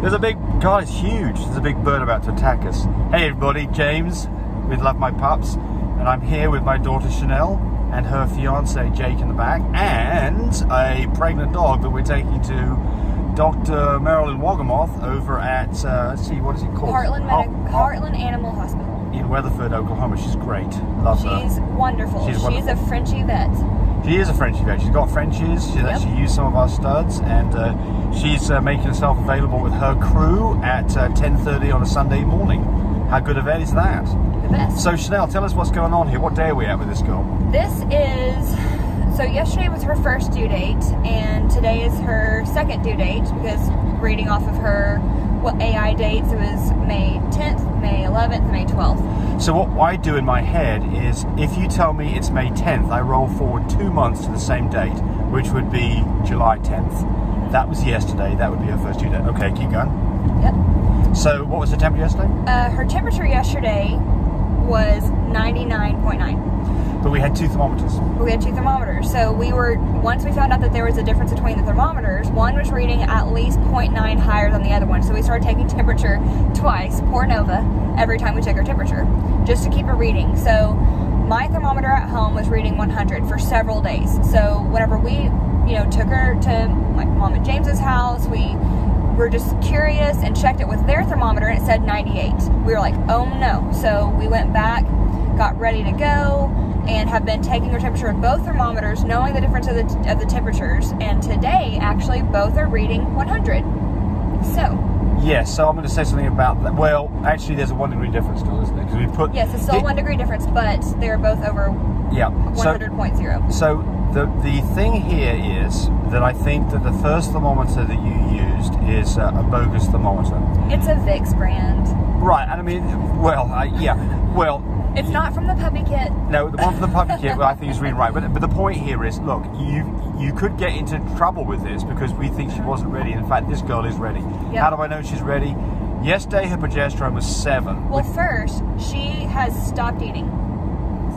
There's a big, God, it's huge. There's a big bird about to attack us. Hey everybody, James with Love My Pups, and I'm here with my daughter Chanel and her fiance Jake in the back, and a pregnant dog that we're taking to Dr. Marilyn Wolgamoth over at, uh, let's see, what is it called? Heartland, Medi- Heartland Animal Hospital. in Weatherford, Oklahoma. She's great. Love her. She's wonderful. She's She's, a Frenchie vet. She is a Frenchie vet. She's got Frenchies. She's Yep. actually used some of our studs, and uh, she's uh, making herself available with her crew at uh, 10:30 on a Sunday morning. How good a vet is that? The best. So Chanel, tell us what's going on here. What day are we at with this girl? This is so yesterday was her first due date, and today is her second due date because reading off of her what AI dates, it was May 10th, May 11th, May 12th. So what I do in my head is, if you tell me it's May 10th, I roll forward two months to the same date, which would be July 10th. That was yesterday. That would be her first due date. Okay, keep going. Yep. So what was the temperature yesterday? Uh, her temperature yesterday was 99.9. But we had two thermometers. We had two thermometers. So we were, once we found out that there was a difference between the thermometers, one was reading at least 0.9 higher than the other one. So we started taking temperature twice, poor Nova, every time we took her temperature, just to keep her reading. So my thermometer at home was reading 100 for several days. So whenever we, you know, took her to like mom and James's house, we were just curious and checked it with their thermometer and it said 98. We were like, oh no. So we went back, got ready to go, and have been taking her temperature with both thermometers, knowing the difference of the, of the temperatures. And today, actually, both are reading 100. So, Yes, so I'm going to say something about that. Well, actually, there's a one degree difference still, isn't there? Because we put yes, it's still the- one degree difference, but they're both over Yeah. So, 100.0. so the the thing here is that I think that the first thermometer that you used is uh, a bogus thermometer. It's a Vicks brand. Right, and I mean, well, I, yeah, well, It's not from the puppy kit. no, the one from the puppy kit, well, I think is reading right. But but the point here is, look, you you could get into trouble with this because we think she wasn't ready. In fact, this girl is ready. Yep. How do I know she's ready? Yesterday, her progesterone was seven. Well, first, she has stopped eating.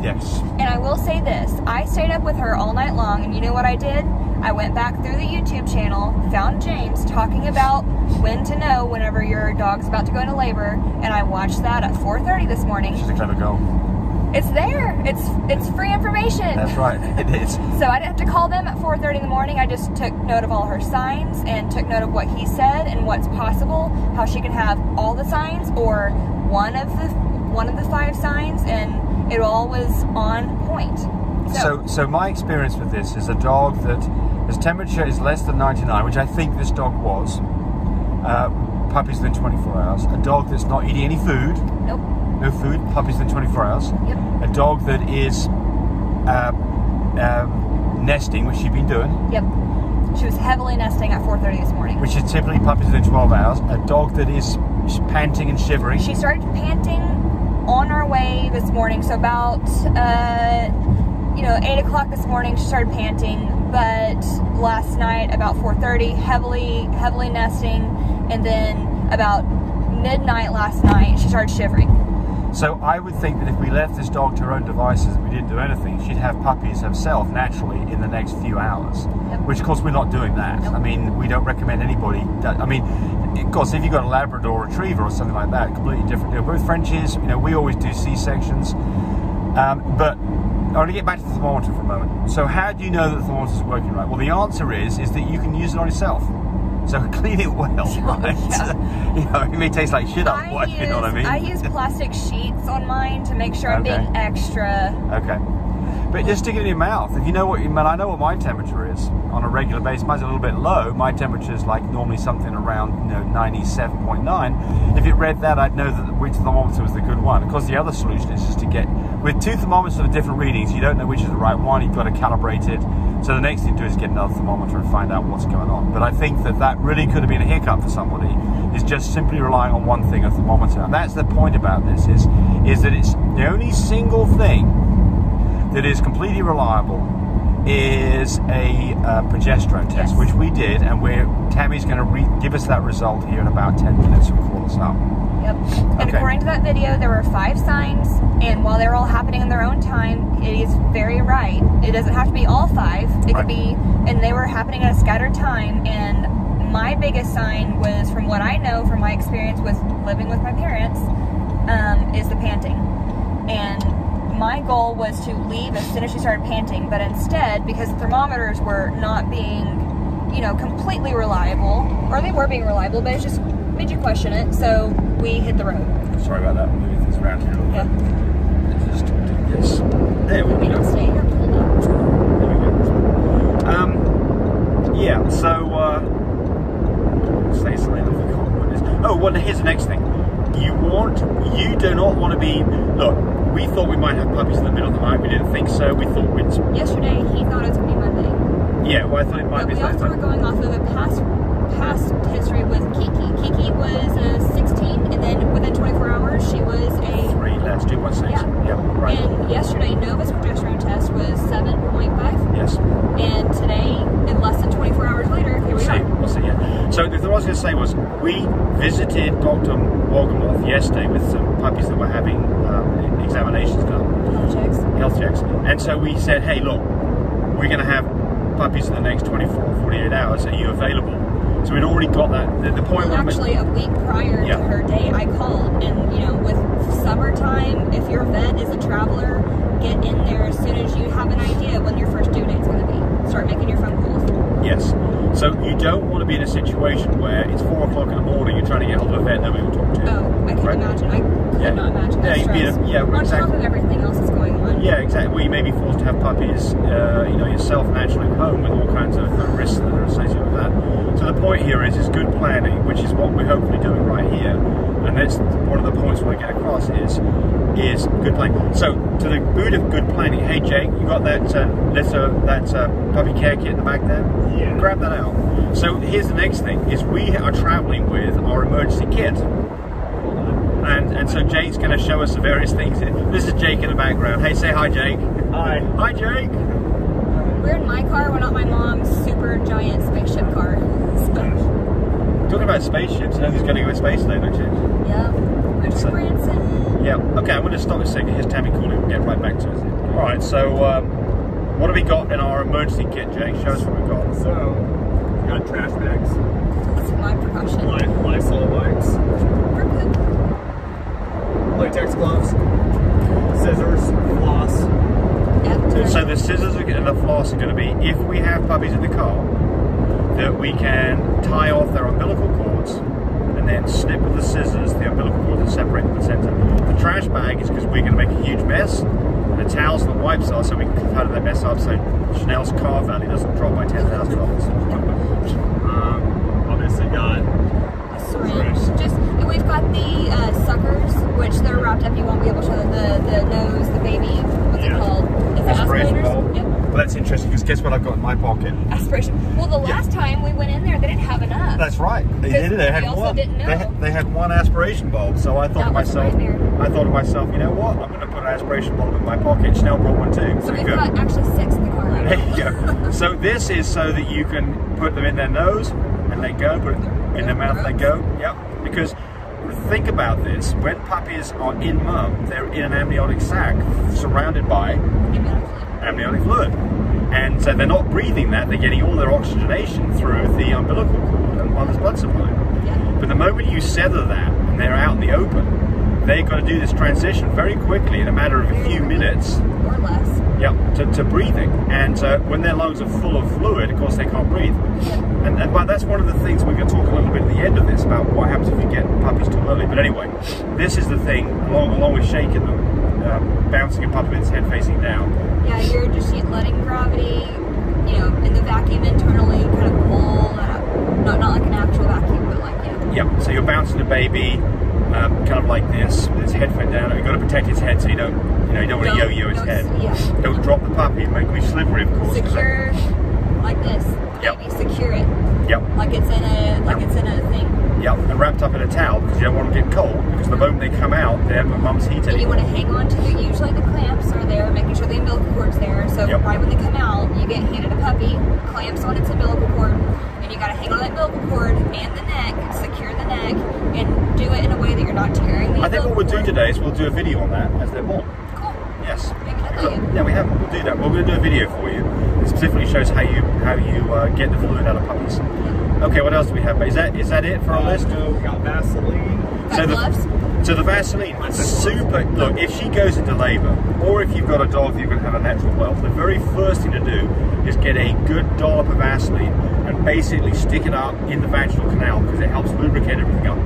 yes. And I will say this I stayed up with her all night long, and you know what I did? I went back through the YouTube channel, found James talking about when to know whenever your dog's about to go into labor, and I watched that at 4:30 this morning. She's a clever girl. It's there. It's it's free information. That's right. It is. So I didn't have to call them at 4:30 in the morning. I just took note of all her signs and took note of what he said and what's possible, how she can have all the signs or one of the one of the five signs, and it all was on point. So, so my experience with this is a dog that his temperature is less than 99, which I think this dog was. Uh, puppies within 24 hours. A dog that's not eating any food, nope. no food. Puppies within 24 hours. Yep. A dog that is uh, um, nesting, which she's been doing, Yep. She was heavily nesting at 4:30 this morning. which is typically puppies within 12 hours. A dog that is panting and shivering. She started panting on our way this morning. So about uh, you know eight o'clock this morning, she started panting. But last night about 4:30, heavily heavily nesting, and then about midnight last night, she started shivering. So I would think that if we left this dog to her own devices and we didn't do anything, she'd have puppies herself naturally in the next few hours. Yep. Which, of course, we're not doing that. Nope. I mean, we don't recommend anybody. That, I mean, of course, if you've got a Labrador Retriever or something like that, completely different deal. Both Frenchies, you know, we always do C sections. Um, but I want to get back to the thermometer for a moment. So, how do you know that the thermometer is working right? Well, the answer is is that you can use it on yourself. So clean it well, right? Yeah. you know, it may taste like shit on what, you know what I mean? I use plastic sheets on mine to make sure I'm Okay. being extra. Okay. But just stick it in your mouth. If you know what you mean, I know what my temperature is on a regular basis. Mine's a little bit low. My temperature is like normally something around you know 97.9. If it read that, I'd know that which thermometer was the good one. Of course, the other solution is just to get with two thermometers with different readings. You don't know which is the right one. You've got to calibrate it. So the next thing to do is get another thermometer and find out what's going on. But I think that that really could have been a hiccup for somebody. Is just simply relying on one thing, a thermometer. And that's the point about this is is that it's the only single thing that is completely reliable is a uh, progesterone test, Yes. which we did, and we're Tammy's going to re- give us that result here in about 10 minutes and call us up. Yep. And Okay. according to that video, there were five signs, and while they're all happening in their own time, it is very right. It doesn't have to be all five. It Right. could be, and they were happening at a scattered time, and my biggest sign was from what I know from my experience with living with my parents um, is the panting. And my goal was to leave as soon as she started panting, but instead, because the thermometers were not being, you know, completely reliable, or they were being reliable, but it's just made you question it. So we hit the road. Sorry about that. Moving things around here a little Yeah. bit. Just do this. There we We go. stay. There we go. Um, yeah. So uh, say something. I forgot what it is. Oh, well, here's the next thing. You want, you do not want to be. Look, we thought we might have puppies in the middle of the night. We didn't think so. We thought we'd. Yesterday, he thought it was gonna be Monday. Yeah. Well, I thought it might But be. we also were going off of a past past history with Kiki. Kiki was a 16, and then within 24 hours, she was a. Three. Let's do one six. Yeah. Yep. Right. And yesterday, Nova's progesterone test was 7.5, yes. and today, in less than 24 hours later, here We'll we see. are. We'll see. Yeah. So the thing I was going to say was we visited Dr. Wolgamoth yesterday with some puppies that were having um, examinations done. Health checks. health checks. And so we said, hey, look, we're going to have puppies in the next 24, 48 hours. Are you available? So we'd already got that. The, the point Well, actually, a week prior Yeah. to her date, I called, and you know, with summertime, if your vet is a traveler, get in there as soon as you have an idea when your first due date's going to be. Start making your phone calls. yes. So you don't want to be in a situation where it's four o'clock in the morning, you're trying to get hold of a vet, nobody will talk to you. Oh, I can Right? imagine. I could Yeah. not imagine Yeah, that you'd be in a- yeah, On exactly. top of everything else that's going on. Yeah, exactly. Well, you may be forced to have puppies, uh, you know, yourself naturally at home with all kinds of uh, risks that are associated with that. So the point here is, is good planning, which is what we're hopefully doing right here. And that's one of the points we want to get across is is good planning. So to the boot of good planning, hey Jake, you got that uh, litter, that uh, puppy care kit in the back there? Yeah. Grab that out. So here's the next thing: is we are traveling with our emergency kit. And, and so Jake's going to show us the various things. This is Jake in the background. Hey, say hi, Jake. Hi. Hi, Jake. We're in my car. We're not my mom's super giant spaceship car. So, Talking about spaceships, you know who's going to go to space today, don't you? yeah. Richard So- Branson. Yeah. Okay, I'm going to stop a second. Here's Tammy calling. We'll get right back to it. All right. So, um, what have we got in our emergency kit, Jake? Show us what we've got. So, we've got trash bags, That's my precaution. Ly- Lysol wipes, For latex gloves, scissors, floss. Yep. So the scissors are, and the floss are going to be if we have puppies in the car, that we can tie off their umbilical cords and then snip with the scissors the umbilical cord and separate the placenta. The trash bag is because we're going to make a huge mess. And the towels and the wipes are so we can cut that mess up so Chanel's car value doesn't drop by ten thousand dollars. Um, obviously got syringe. Just and we've got the uh, suckers, which they're wrapped up. You won't be able to show the the nose, the baby. What's Yeah. it called? Is it Aspiration aspirators? bulb. Yep. Well, that's interesting because guess what I've got in my pocket? Aspiration. Well, the last time we went in there, they didn't have enough. That's right. They did. They had also one. didn't They, had, they had one aspiration bulb. So I thought That to myself. I thought to myself, you know what? I'm going to put an aspiration bulb in my pocket. Chanel brought one too. so we've got actually six in the car right There you go. So this is so that you can put them in their nose and let go, put it in their mouth, let go. Yep. Because think about this: when puppies are in mum, they're in an amniotic sac surrounded by amniotic fluid. And so they're not breathing that, they're getting all their oxygenation through the umbilical cord and mother's blood supply. Yeah. But the moment you sever that and they're out in the open, they've got to do this transition very quickly in a matter of a few minutes Or less. Yep, to, to breathing. And uh, when their lungs are full of fluid, of course, they can't breathe. And, and but that's one of the things we're going to talk a little bit at the end of this about what happens if you get puppies too early. But anyway, this is the thing, along, along with shaking them, um, bouncing a puppy with its head facing down. Yeah, you're just letting gravity, you know, in the vacuum internally kind of pull that up. Not not like an actual vacuum, but like yeah. Yep, so you're bouncing the baby. Um, kind of like this, with its head bent down. You've got to protect his head so you don't, you know, you don't want to yo-yo his don't- head. yeah. Don't drop the puppy. Make me slippery, of course. Secure like this. Yep. Maybe secure it Yep. like it's in a like it's in a thing. Yep, and wrapped up in a towel because you don't want them to get cold. Because the moment they come out, they haven't got mum's heat And you want to hang on to the usually the clamps are there, making sure the umbilical cord's there. So Yep. right when they come out, you get handed a puppy, clamps on its umbilical cord, and you got to hang on that umbilical cord and the neck, secure the neck, and do it in a way that you're not tearing the. I think what we'll do today is we'll do a video on that as they're born. Cool. Yes. So, yeah, we have. We'll do that. We're going to do a video for you. It specifically shows how you how you uh, get the fluid out of puppies. Okay, what else do we have? Is that is that it for our Uh, list? no, we got Vaseline. So the- So the Vaseline, super. Look, if she goes into labour, or if you've got a dog that you're going to have a natural whelp, the very first thing to do is get a good dollop of Vaseline and basically stick it up in the vaginal canal because it helps lubricate everything up.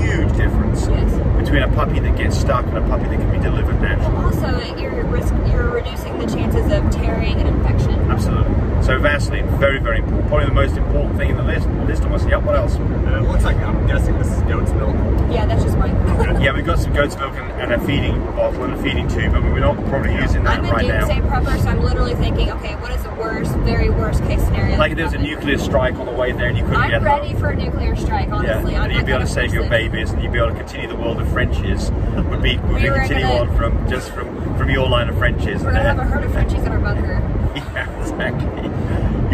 Huge difference Yes. between a puppy that gets stuck and a puppy that can be delivered naturally. Well, also, you're, risk, you're reducing the chances of tearing and infection. Absolutely. So Vaseline, very, very important. Probably the most important thing in the list. List almost. Yep. What else? And it looks like I'm guessing this is goat's milk. Yeah, that's just mine. Yeah, we've got some goat's milk and, and a feeding bottle and a feeding tube, but we're not probably using that I'm a right now. doomsday prepper, so I'm literally thinking, okay, what is the worst, very worst case scenario? Like if that a nuclear strike on the way there and you couldn't I'm get ready home. for a nuclear strike, honestly. Yeah, I'm and you'd be able to of save your babies, and you'd be able to continue the world of Frenchies. Would be would We be were continue gonna- on from just from from your line of Frenchies. We're gonna have a herd of Frenchies in our bunker. yeah, exactly.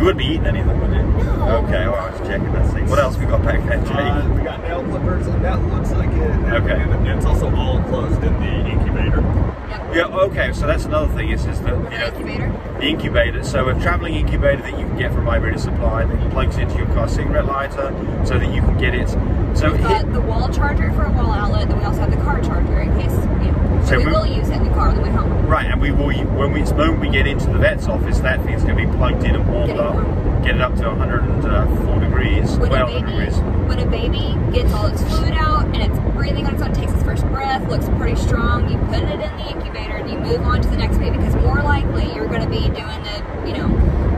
You wouldn't be eating any of them, would you? No. Okay, well, I was checking that thing. What else we got back there, Jake? Uh, we got nail clippers, and that looks like it. Okay. And it's also all enclosed in the incubator. Yep. yeah, okay. So that's another thing. Is is that you The know incubator. the incubator. So a traveling incubator that you can get from MyBreeder Supply that plugs into your car cigarette lighter, so that you can get it. So We've got it, the wall charger for a wall outlet, then we also have the car charger in case, you know. So So we we- will use it in the car on the way home. Right, and we will when we the moment we get into the vet's office, that thing's going to be plugged in and warmed Get up, warm. get it up to 104 degrees, When a 12 baby, degrees. when a baby gets all its fluid out and it's breathing on its own, takes its first breath, looks pretty strong, you put it in the incubator and you move on to the next baby because more likely you're going to be doing the, you know,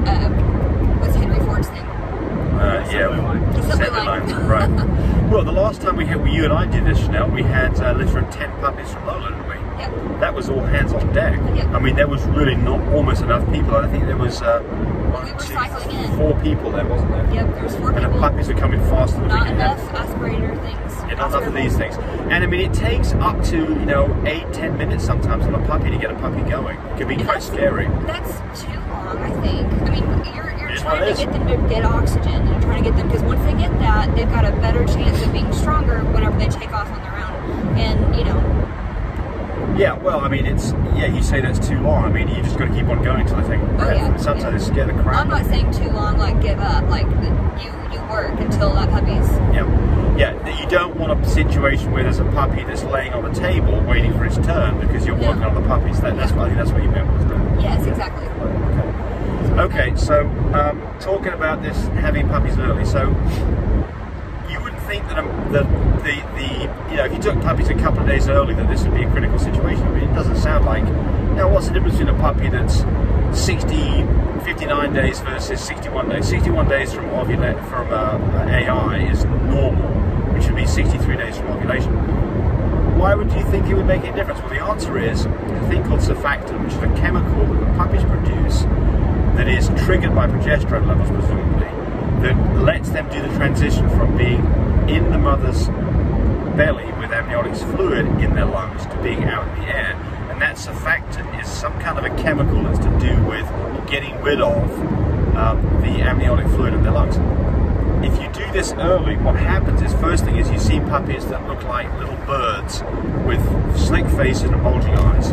uh, what's Henry Ford's name? Uh, yeah, line. Assembly assembly line. line, right. Well, the last time we had, well, you and I did this, Chanel, we had a litter of 10 puppies from Lola, didn't we? Yep. That was all hands on deck. Yep. I mean, there was really not almost enough people. I think there was uh, one, We were two, cycling in. four people there, wasn't there? Yep, there's four And the puppies are coming faster than we Not enough have. aspirator things. Yeah, not enough of these things. And I mean, it takes up to, you know, eight, ten minutes sometimes on a puppy to get a puppy going. It can be And quite that's- scary. That's too long, I think. I mean, you're, you're It is what trying to get them to get oxygen. and You're trying to get them because once they get that, they've got a better chance of being stronger whenever they take off on their own. And you know, Yeah, well, I mean, it's, yeah, you say that's too long. I mean, you just got to keep on going until they take a breath. Oh, yeah, Sometimes yeah. scare the crap. I'm not saying too long, like give up. Like you, you work until that puppy's. Yeah, yeah. that You don't want a situation where there's a puppy that's laying on the table waiting for its turn because you're Yeah. working on the puppies. That, that's what I think that's what you meant, wasn't it? Yes, exactly. Okay, Okay. so um, talking about this having puppies early, so think that um, the, the the you know if you took puppies a couple of days early that this would be a critical situation. I mean, it doesn't sound like. Now, what's the difference between a puppy that's 60, 59 days versus 61 days? 61 days from ovulate from uh, AI is normal, which would be 63 days from ovulation. Why would you think it would make any difference? Well, the answer is a thing called surfactant, which is a chemical that the puppies produce that is triggered by progesterone levels, presumably, that lets them do the transition from being in the mother's belly with amniotic fluid in their lungs to being out in the air. And that surfactant is some kind of a chemical that's to do with getting rid of um, the amniotic fluid in their lungs. If you do this early, what happens is first thing is you see puppies that look like little birds with slick faces and bulging eyes.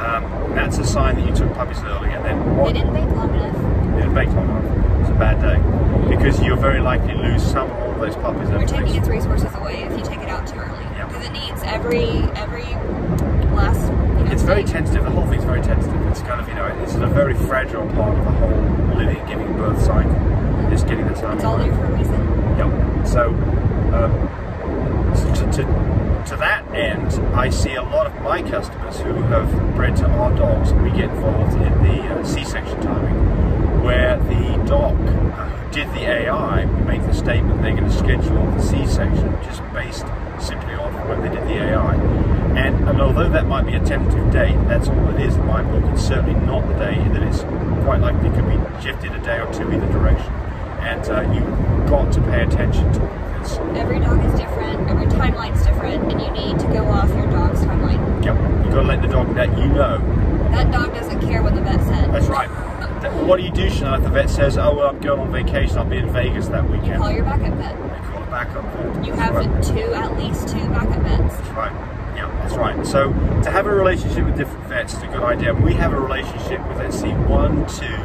Um, that's a sign that you took puppies early, and then They didn't bake long enough. Yeah, baked long enough. A bad day because you're very likely to lose some or all of those puppies. You're taking its resources away if you take it out too early. Yeah. Because it needs every every last. You know, It's very tentative. The whole thing's very tentative. It's kind of you know it's a very fragile part of the whole living, giving birth cycle. It's getting the time. It's all there for a reason. Yep. So, um, to, to, to that end, I see a lot of my customers who have bred to our dogs, and we get involved in the uh, C-section timing, where the dog uh, who did the AI make the statement they're going to schedule the C-section just based simply on when they did the AI. And, and although that might be a tentative date, that's all it is in my book. It's certainly not the day that it's quite likely could be shifted a day or two either direction. And uh, you've got to pay attention to all of this. Every dog is different. Every timeline's different, and you need to go off your dog's timeline. Yep. You've got to let the dog let you know. That dog doesn't care what the vet said. That's right. What do you do, if the vet says, oh, well, I'm going on vacation, I'll be in Vegas that weekend? Call your backup vet. They call it backup vet. You have right. two, at least two backup vets. That's right. Yeah, that's right. So to have a relationship with different vets is a good idea. We have a relationship with, let's see, one, two,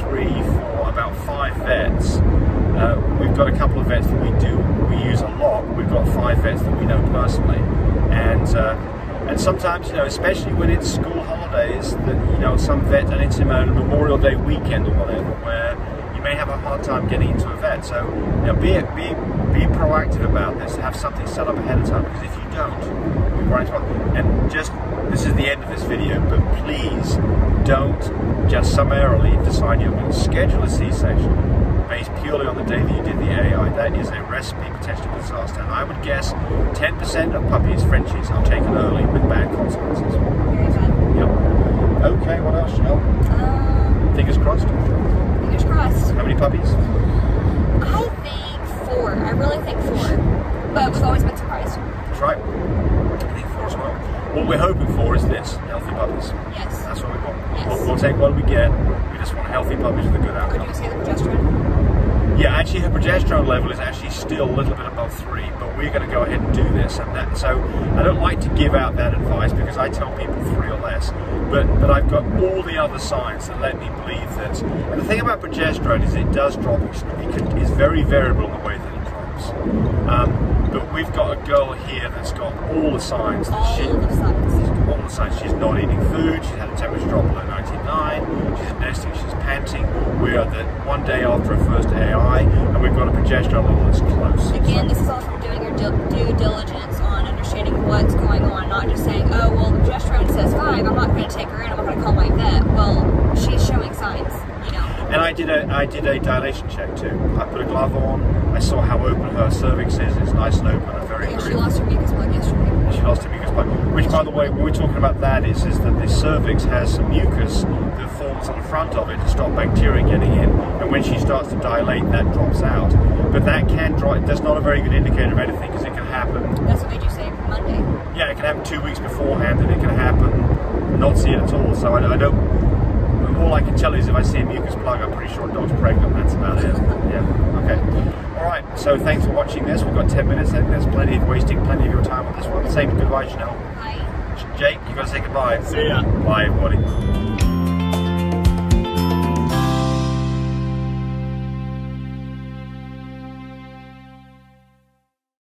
three, four, about five vets Uh, we've got a couple of vets that we do we use a lot. We've got five vets that we know personally, and uh, and sometimes you know, especially when it's school holidays, that you know some vet and it's a Memorial Day weekend or whatever, where you may have a hard time getting into a vet. So you know, be be be proactive about this. Have something set up ahead of time because if you don't, you're right. And just this is the end of this video, but please don't just summarily decide you're going to schedule a C-section based purely on the day that you did the AI. That is a recipe potentially for disaster. And I would guess 10% of puppies, Frenchies, are taken early with bad consequences. Very bad. Yep. Okay, what else, Chanel? Um, Fingers crossed. fingers crossed. How many puppies? I think four. I really think four. But we've always been surprised. That's right. I think four as well. What we're hoping for is this, healthy puppies. Yes. That's what we want. Yes. We'll, we'll take what we get. We just want healthy puppies with a good outcome. you say the progesterone? Yeah, actually, her progesterone level is actually still a little bit above three, but we're going to go ahead and do this. And that, so I don't like to give out that advice because I tell people three or less, but but I've got all the other signs that let me believe that. And the thing about progesterone is it does drop. It can, it's very variable in the way that it drops. Um, but we've got a girl here that's got all the signs that she. signs. All the signs. She's not eating food. She's had a temperature drop below 99. She's nesting. She's panting. Are the one day after her first AI, and we've got a progesterone level that's close. Again, this is all from doing your due diligence on understanding what's going on, not just saying, oh, well, the progesterone says five, I'm not going to take her in, I'm not going to call my vet. Well, she's showing signs, you know. And I did a I did a dilation check too. I put a glove on. I saw how open her cervix is. It's nice and open and very Yeah, she lost her mucus plug yesterday. She lost her mucus plug. Which, by the way, when we're talking about that, is is that the cervix has some mucus that forms on the front of it to stop bacteria getting in. And when she starts to dilate, that drops out. But that can drop. That's not a very good indicator of anything because it can happen That's what made you say Monday. yeah, it can happen two weeks beforehand, and it can happen not see it at all. So I, I don't. All I can tell you is if I see a mucus plug, I'm pretty sure a dog's pregnant. That's about it. Yeah. Okay. All right. So thanks for watching this. We've got 10 minutes. I there's plenty of wasting plenty of your time on this one. Saying goodbye, Chanel. Bye. Jake, you got to say goodbye. See ya. Bye, everybody.